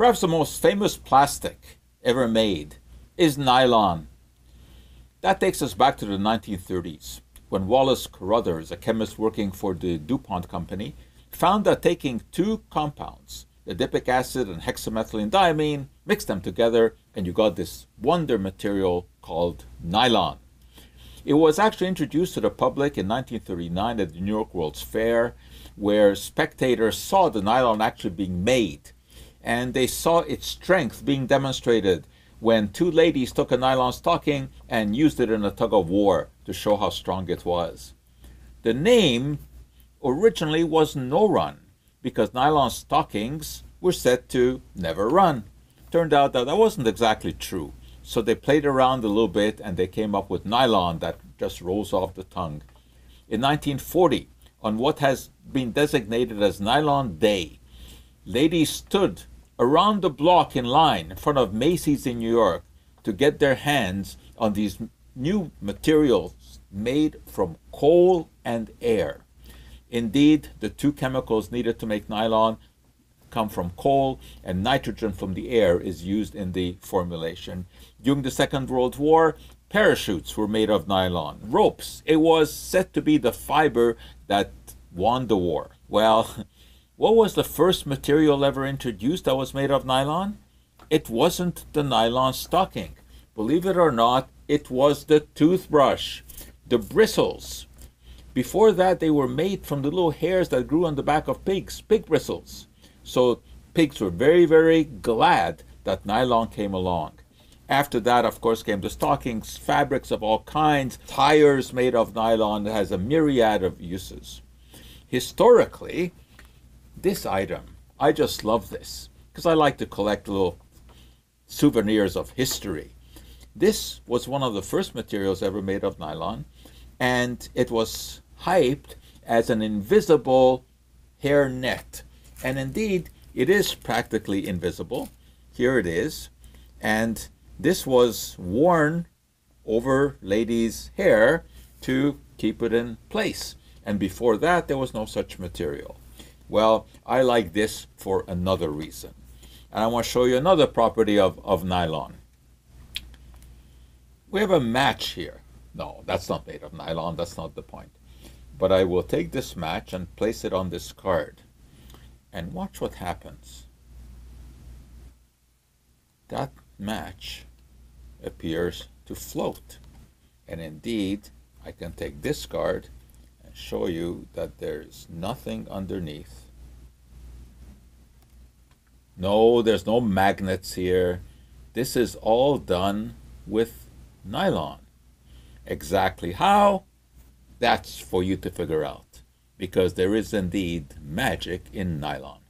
Perhaps the most famous plastic ever made is nylon. That takes us back to the 1930s when Wallace Carothers, a chemist working for the DuPont company, found that taking two compounds, adipic acid and hexamethylene mix them together, and you got this wonder material called nylon. It was actually introduced to the public in 1939 at the New York World's Fair, where spectators saw the nylon actually being made, and they saw its strength being demonstrated when two ladies took a nylon stocking and used it in a tug of war to show how strong it was. The name originally was No Run because nylon stockings were said to never run. Turned out that that wasn't exactly true. So they played around a little bit and they came up with nylon that just rolls off the tongue. In 1940, on what has been designated as Nylon Day, ladies stood around the block in line in front of Macy's in New York to get their hands on these new materials made from coal and air. Indeed, the two chemicals needed to make nylon come from coal, and nitrogen from the air is used in the formulation. During the Second World War, parachutes were made of nylon. Ropes, it was said to be the fiber that won the war. Well, what was the first material ever introduced that was made of nylon? It wasn't the nylon stocking. Believe it or not, it was the toothbrush. The bristles before that, they were made from the little hairs that grew on the back of pigs, pig bristles. So pigs were very, very glad that nylon came along. After that, of course, came the stockings, fabrics of all kinds, tires made of nylon that has a myriad of uses. Historically, this item, I just love this because I like to collect little souvenirs of history. This was one of the first materials ever made of nylon and it was hyped as an invisible hair net. And indeed, it is practically invisible. Here it is. And this was worn over ladies' hair to keep it in place. And before that, there was no such material. Well, I like this for another reason. And I want to show you another property of, of nylon. We have a match here. No, that's not made of nylon. That's not the point. But I will take this match and place it on this card. And watch what happens. That match appears to float. And indeed, I can take this card show you that there's nothing underneath. No, there's no magnets here. This is all done with nylon. Exactly how? That's for you to figure out, because there is indeed magic in nylon.